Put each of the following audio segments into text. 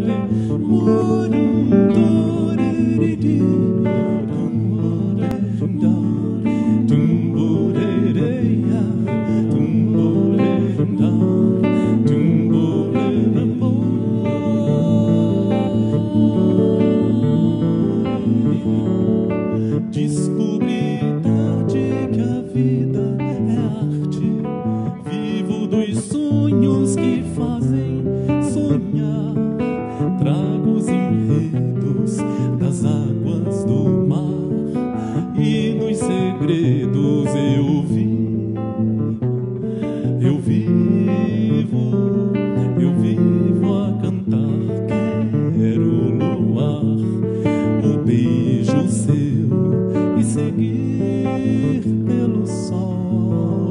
Would nos segredos eu vi, eu vivo, eu vivo a cantar. Quero luar, o beijo seu e seguir pelo sol.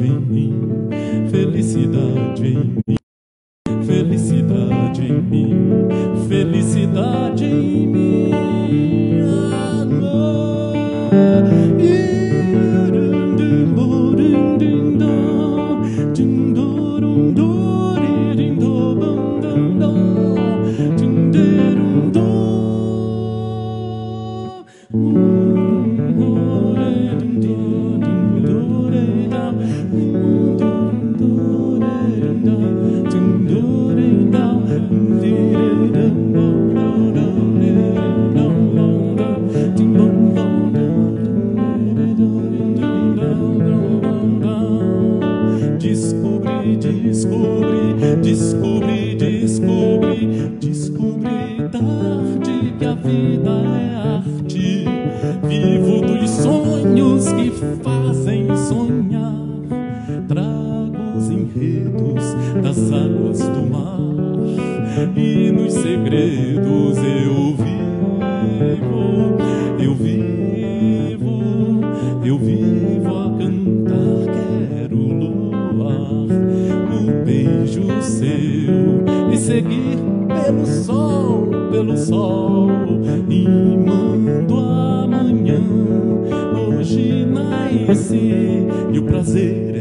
felicidade em mim, felicidade em mim, felicidade em mim, felicidade em mim. Ooh. enredos das águas do mar e nos segredos eu vivo, eu vivo, eu vivo a cantar. Quero luar o beijo seu e seguir pelo sol, pelo sol e mando amanhã. Hoje nasce e o prazer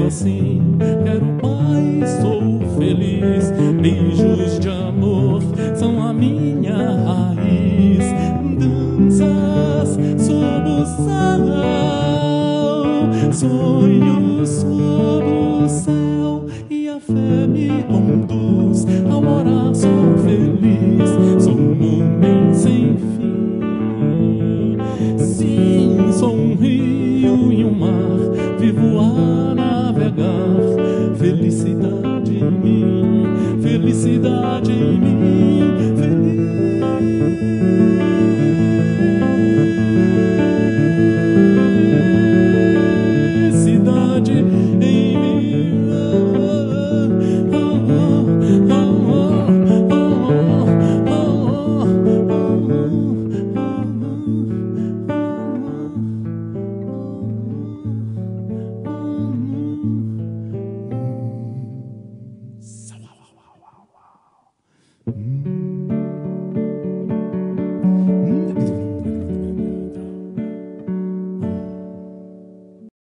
vivo assim. Quero paz, sou feliz. Beijos de amor são a minha raiz. Danças sob o sarau, sonhos sob o céu e a fé me conduz. Mm-hmm.